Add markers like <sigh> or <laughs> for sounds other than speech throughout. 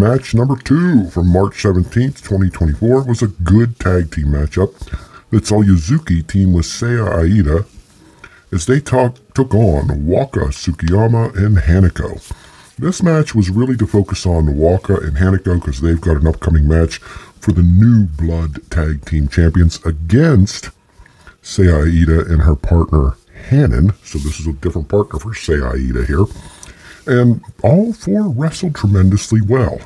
Match number two from March 17th, 2024 was a good tag team matchup that saw Yuzuki team with Saya Iida as they talk, took on Waka Tsukiyama and Hanako. This match was really to focus on Waka and Hanako because they've got an upcoming match for the new Blood Tag Team Champions against Saya Iida and her partner Hanan. So this is a different partner for Saya Iida here. And all four wrestled tremendously well,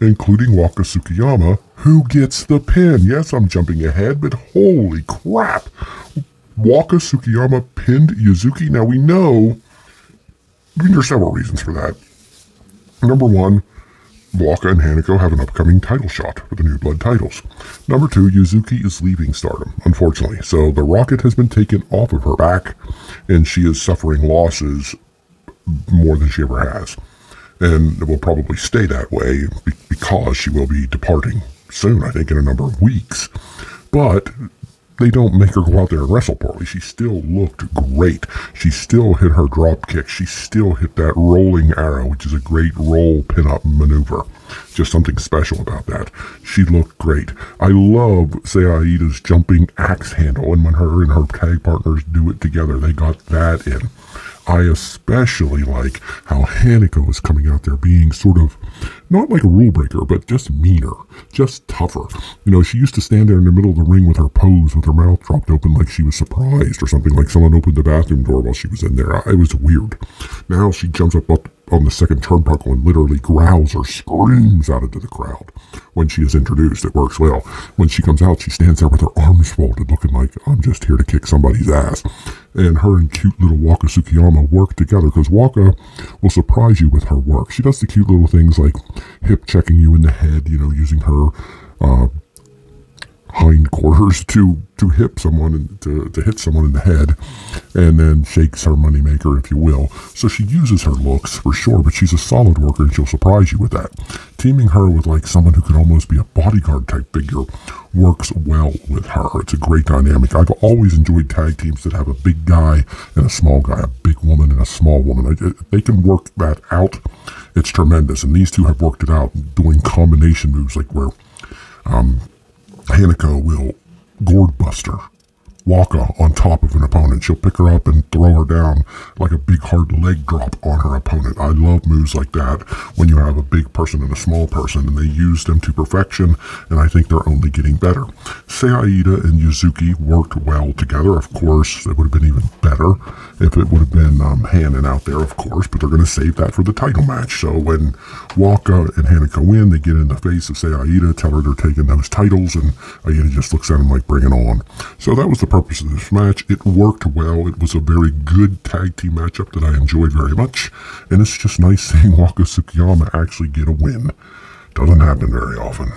including Waka Tsukiyama, who gets the pin. Yes, I'm jumping ahead, but holy crap! Waka Tsukiyama pinned Yuzuki. Now we know there's several reasons for that. Number one, Waka and Hanako have an upcoming title shot for the New Blood titles. Number two, Yuzuki is leaving Stardom, unfortunately. So the rocket has been taken off of her back, and she is suffering losses more than she ever has. And it will probably stay that way because she will be departing soon, I think, in a number of weeks. But they don't make her go out there and wrestle poorly. She still looked great. She still hit her drop kick. She still hit that rolling arrow, which is a great roll pin-up maneuver. Just something special about that. She looked great. I love Saya Iida's jumping axe handle, and when her and her tag partners do it together, they got that in. I especially like how Hanako is coming out there being sort of not like a rule breaker, but just meaner, just tougher. You know, she used to stand there in the middle of the ring with her pose, with her mouth dropped open like she was surprised or something, like someone opened the bathroom door while she was in there. It was weird. Now she jumps up, up on the second turnbuckle and literally growls or screams out into the crowd when she is introduced. It works well. When she comes out, she stands there with her arms folded, looking like, I'm just here to kick somebody's ass. And her and cute little Waka Tsukiyama work together because Waka will surprise you with her work. She does the cute little things like hip checking you in the head, you know, using her uh, hindquarters to to hip someone and to, to hit someone in the head and then shakes her moneymaker, if you will. So she uses her looks for sure, but she's a solid worker and she'll surprise you with that. Teaming her with like someone who could almost be a bodyguard type figure works well with her. It's a great dynamic. I've always enjoyed tag teams that have a big guy and a small guy, a big woman and a small woman. If they can work that out, it's tremendous. And these two have worked it out doing combination moves like where um, Hanako will gourd buster Waka on top of an opponent. She'll pick her up and throw her down like a big hard leg drop on her opponent. I love moves like that when you have a big person and a small person, and they use them to perfection, and I think they're only getting better. Saya Iida and Yuzuki worked well together. Of course, it would have been even better if it would have been um, Hanan out there, of course, but they're going to save that for the title match. So when Waka and Hanako win, they get in the face of Saya Iida, tell her they're taking those titles, and Iida just looks at them like, bring it on. So that was the purpose of this match. It worked well. It was a very good tag team matchup that I enjoyed very much. And it's just nice seeing <laughs> Waka Tsukiyama actually get a win. Doesn't happen very often.